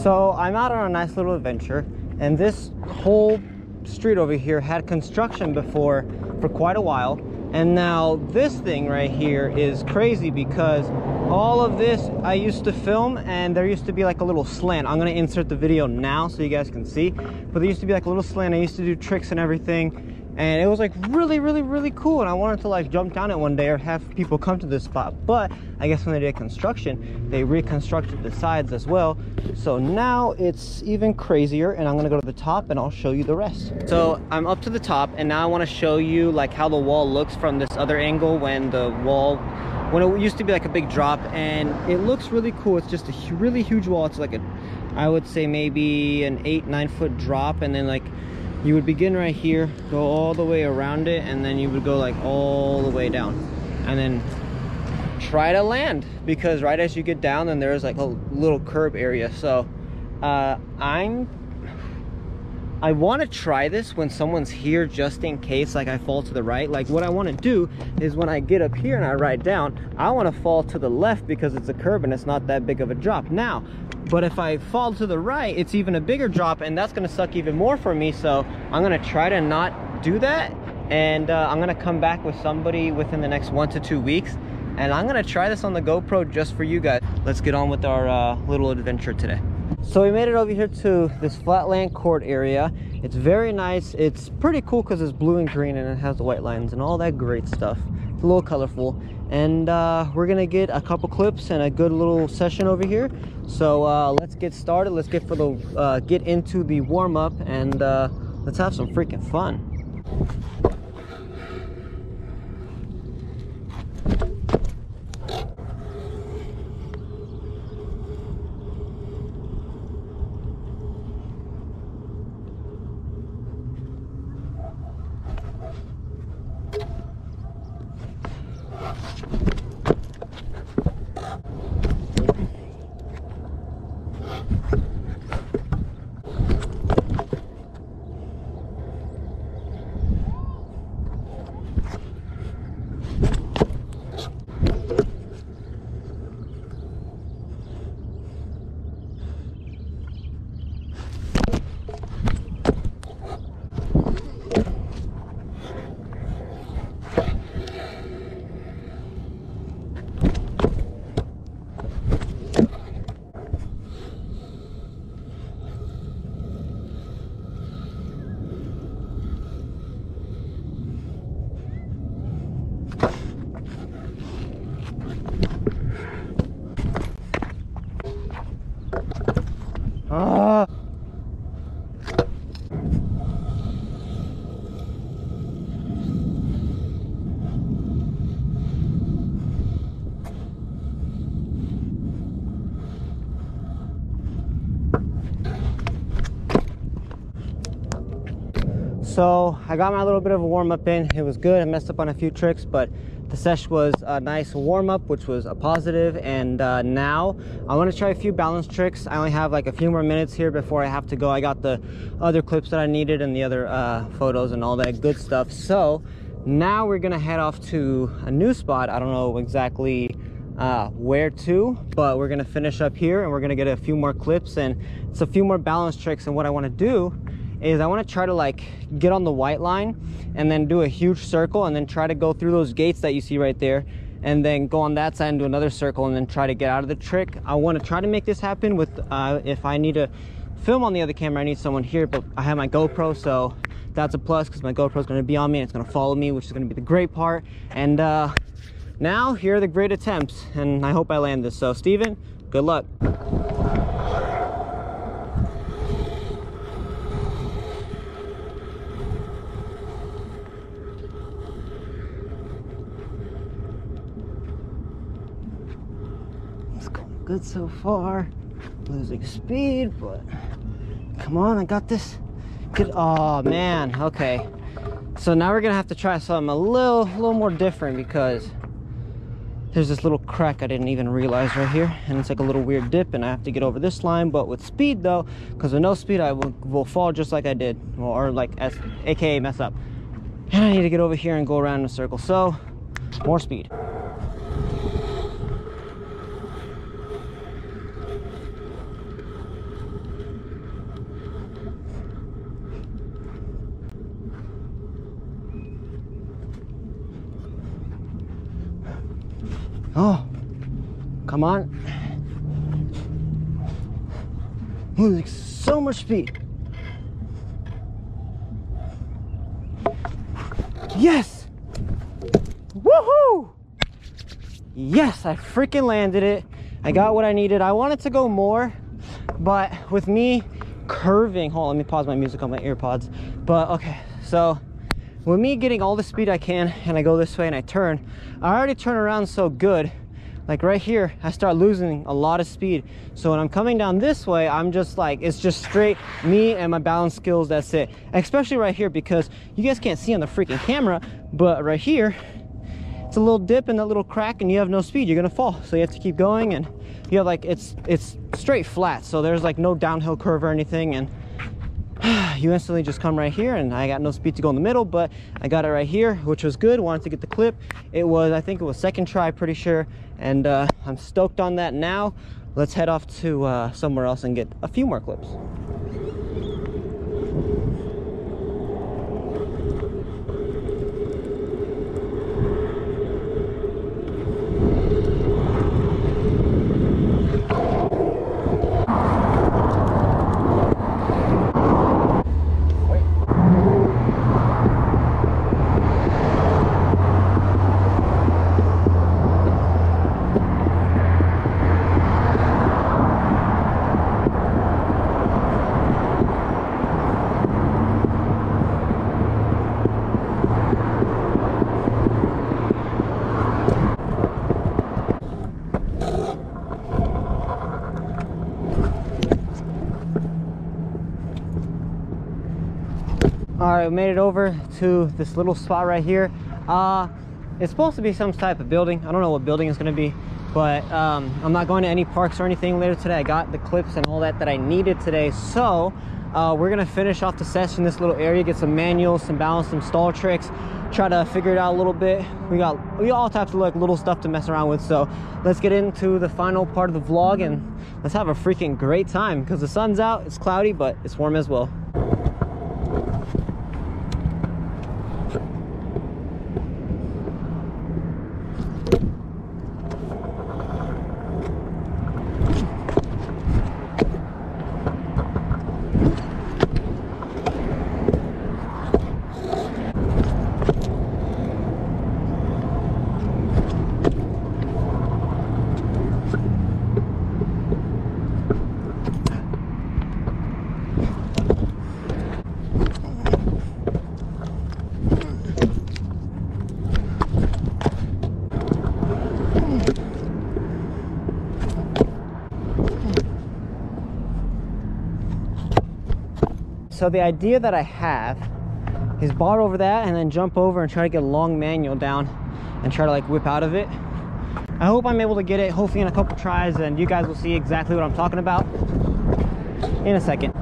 So I'm out on a nice little adventure, and this whole street over here had construction before for quite a while. And now this thing right here is crazy because all of this I used to film and there used to be like a little slant. I'm gonna insert the video now so you guys can see. But there used to be like a little slant. I used to do tricks and everything and it was like really really really cool and i wanted to like jump down it one day or have people come to this spot. But i guess when they did construction they reconstructed the sides as well. So now it's even crazier and i'm gonna go to the top and i'll show you the rest. So i'm up to the top and now i want to show you like how the wall looks from this other angle when the wall when it used to be like a big drop and it looks really cool. It's just a really huge wall. It's like a i would say maybe an eight nine foot drop and then like you would begin right here go all the way around it and then you would go like all the way down and then try to land because right as you get down then there's like a little curb area so uh, i'm I want to try this when someone's here just in case like I fall to the right. Like what I want to do is when I get up here and I ride down, I want to fall to the left because it's a curb and it's not that big of a drop. Now, but if I fall to the right, it's even a bigger drop and that's to suck even more for me. So I'm to try to not do that. And uh, I'm to come back with somebody within the next one to two weeks. And I'm to try this on the GoPro just for you guys. Let's get on with our uh, little adventure today. So we made it over here to this flatland court area. It's very nice. It's pretty cool because it's blue and green and it has the white lines and all that great stuff. It's a little colorful. And uh, we're gonna get a couple clips and a good little session over here. So uh, let's get started. Let's get for the uh, get into the warm up and uh, let's have some freaking fun. So I got my little bit of a warm up in. It was good. I messed up on a few tricks, but the sesh was a nice warm up, which was a positive. And uh, now I want to try a few balance tricks. I only have like a few more minutes here before I have to go. I got the other clips that I needed and the other uh, photos and all that good stuff. So now we're gonna head off to a new spot. I don't know exactly uh, where to, but we're gonna finish up here and we're gonna get a few more clips and it's a few more balance tricks. And what I want to do is I want to try to like get on the white line and then do a huge circle and then try to go through those gates that you see right there and then go on that side and do another circle and then try to get out of the trick. I want to try to make this happen with uh, if I need to film on the other camera I need someone here but I have my GoPro so that's a plus because my GoPro is going to be on me and it's going to follow me which is going to be the great part. And uh, now here are the great attempts and I hope I land this. So Steven good luck good so far. Losing speed, but come on, I got this. Good. Oh man. Okay. So now we're gonna have to try something a little, a little more different because there's this little crack I didn't even realize right here, and it's like a little weird dip, and I have to get over this line. But with speed though, because with no speed, I will, will fall just like I did, or like as AKA mess up. And I need to get over here and go around in a circle. So more speed. Oh, come on. Losing so much speed. Yes! Woohoo! Yes, I freaking landed it. I got what I needed. I wanted to go more, but with me curving, hold on, let me pause my music on my earpods. But okay, so with me getting all the speed I can and I go this way and I turn, I already turn around so good. Like right here, I start losing a lot of speed. So when I'm coming down this way, I'm just like, it's just straight me and my balance skills, that's it. Especially right here because you guys can't see on the freaking camera, but right here, it's a little dip and a little crack and you have no speed you're gonna fall so you have to keep going and you have like it's it's straight flat so there's like no downhill curve or anything and you instantly just come right here and I got no speed to go in the middle but I got it right here which was good. Wanted to get the clip. It was I think it was second try pretty sure and uh, I'm stoked on that now. Let's head off to uh, somewhere else and get a few more clips all right we made it over to this little spot right here. Uh it's supposed to be some type of building. I don't know what building it's going to be but um i'm not going to any parks or anything later today. I got the clips and all that that i needed today. So uh, we're gonna finish off the session this little area get some manuals some balance some stall tricks try to figure it out a little bit. We got we all types of like little stuff to mess around with so let's get into the final part of the vlog and let's have a freaking great time because the sun's out it's cloudy but it's warm as well so the idea that I have is bar over that and then jump over and try to get a long manual down and try to like whip out of it. I hope I'm able to get it hopefully in a couple tries and you guys will see exactly what I'm talking about in a second.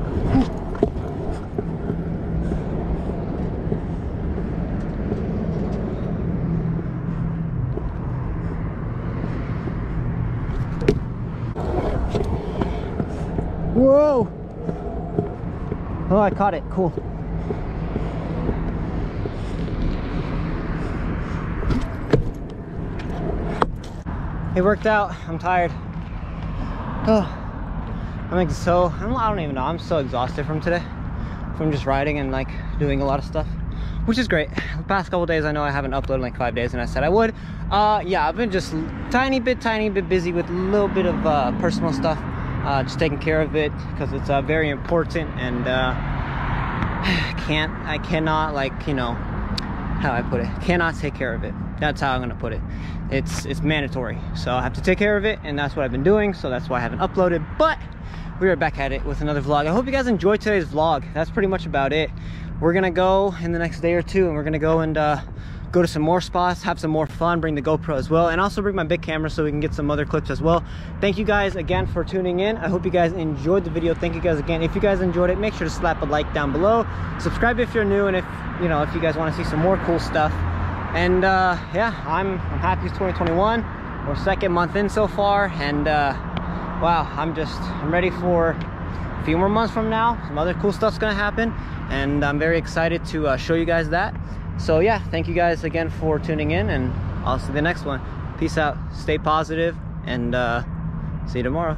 Whoa! Oh, I caught it. Cool. It worked out. I'm tired. Oh, I'm like so, I don't even know. I'm so exhausted from today. From just riding and like doing a lot of stuff. Which is great. The past couple days, I know I haven't uploaded like five days and I said I would. Uh, yeah, I've been just tiny bit, tiny bit busy with a little bit of uh, personal stuff. Uh, just taking care of it because it's uh, very important and uh, can't I cannot like you know how I put it cannot take care of it. That's how I'm gonna put it. It's it's mandatory. So I have to take care of it and that's what I've been doing so that's why I haven't uploaded. But we are back at it with another vlog. I hope you guys enjoyed today's vlog. That's pretty much about it. We're gonna go in the next day or two and we're gonna go and uh, go to some more spots, have some more fun, bring the GoPro as well, and also bring my big camera so we can get some other clips as well. Thank you guys again for tuning in. I hope you guys enjoyed the video. Thank you guys again. If you guys enjoyed it, make sure to slap a like down below. Subscribe if you're new, and if you know if you guys want to see some more cool stuff. And uh, yeah, I'm I'm happy it's 2021. We're second month in so far, and uh, wow, I'm just I'm ready for a few more months from now. Some other cool stuff's gonna happen, and I'm very excited to uh, show you guys that so yeah thank you guys again for tuning in and i'll see the next one. Peace out. Stay positive and uh, see you tomorrow